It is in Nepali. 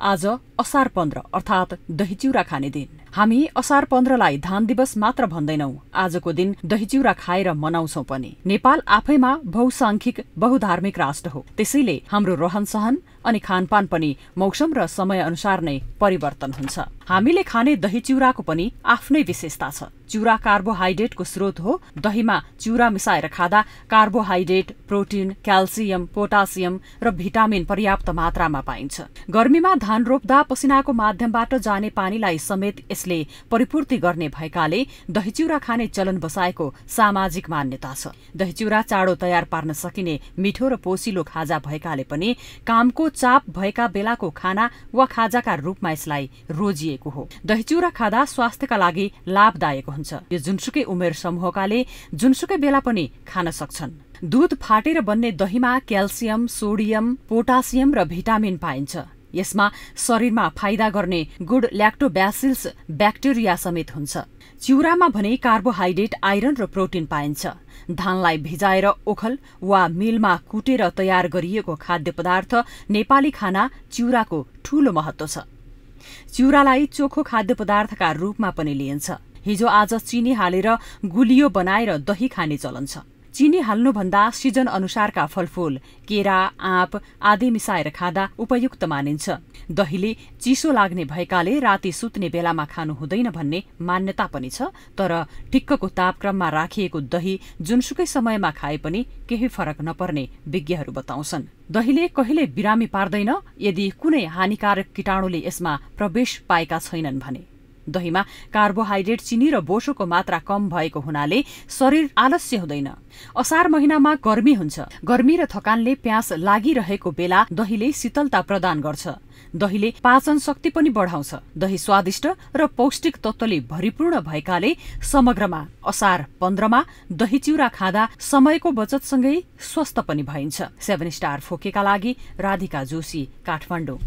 आज असार पन्ध्र अर्थात् दहीचिउरा खाने दिन। हामी असार पन्ध्रलाई धान दिवस मात्र भन्दैनौ। आजको दिन दहीचिउरा खाएर मनाउँछौ पनि। नेपाल आफैमा बहुसांख्यिक बहुधार्मिक राष्ट्र हो। त्यसैले हाम्रो रहन सहन अनि खानपान पनि मौसम र समय अनुसार नै परिवर्तन हुन्छ। हामीले खाने दही चिउराको पनि आफ्नै विशेषता छ। चिउरा कार्बोहाइड्रेटको स्रोत हो। दहीमा चिउरा मिसाएर खाँदा कार्बोहाइड्रेट प्रोटिन क्याल्सियम पोटासियम र भिटामिन पर्याप्त मात्रामा पाइन्छ। गर्मीमा धान रोप्दा पसिनाको माध्यमबाट जाने पानीलाई समेत यसले परिपूर्ति गर्ने भएकाले दहीचिउरा खाने चलन बसाएको सामाजिक मान्यता छ। दहीचिउरा चाँडो तयार पार्न सकिने मिठो र पोसिलो खाजा भएकाले पनि कामको चाप भएका बेलाको खाना वा खाजाका रूपमा यसलाई रोजिएको हो। दहीचिउरा खाँदा स्वास्थ्यका लागि लाभदायक हुन्छ। यो जुनसुकै उमेर समूहकाले जुनसुकै बेला पनि खान सक्छन्। दूध फाटेर बन्ने दहीमा क्याल्सियम सोडियम पोटासियम र भिटामिन पाइन्छ। यसमा शरीरमा फाइदा गर्ने गुड ल्याक्टोब्यासिल्स ब्याक्टेरिया समेत हुन्छ। चिउरामा भने कार्बोहाइड्रेट आइरन र प्रोटिन पाइन्छ। धानलाई भिजाएर ओखल वा मिलमा कुटेर तयार गरिएको खाद्य पदार्थ नेपाली खाना चिउराको ठूलो महत्व छ। चिउरालाई चोखो खाद्य पदार्थका रूपमा पनि लिइन्छ। हिजो आज चिनी हालेर गुलियो बनाएर दही खाने चलन छ। चिनी हाल्नुभन्दा सिजन अनुसारका फलफूल केरा आँप आदि मिसाएर खाँदा उपयुक्त मानिन्छ। दहीले चिसो लाग्ने भएकाले राति सुत्ने बेलामा खानु हुँदैन भन्ने मान्यता पनि छ तर ठिक्कको तापक्रममा राखिएको दही जुनसुकै समयमा खाए पनि केही फरक नपर्ने विज्ञहरू बताउँछन्। दहीले कहिले बिरामी पार्दैन यदि कुनै हानिकारक किटाणुले यसमा प्रवेश पाएका छैनन् भने। दहीमा कार्बोहाइड्रेट चिनी र बोसोको मात्रा कम भएको हुनाले शरीर आलस्य हुँदैन। असार महिनामा गर्मी हुन्छ। गर्मी र थकानले प्यास लागिरहेको बेला दहीले शीतलता प्रदान गर्छ। दहीले पाचन शक्ति पनि बढाउँछ। दही स्वादिष्ट र पौष्टिक तत्वले भरिपूर्ण भएकाले समग्रमा असार पन्ध्रमा दही चिउरा खाँदा समयको बचतसँगै स्वस्थ पनि भइन्छ। सेभेन स्टार फोकेका लागि राधिका जोशी काठमाडौँ।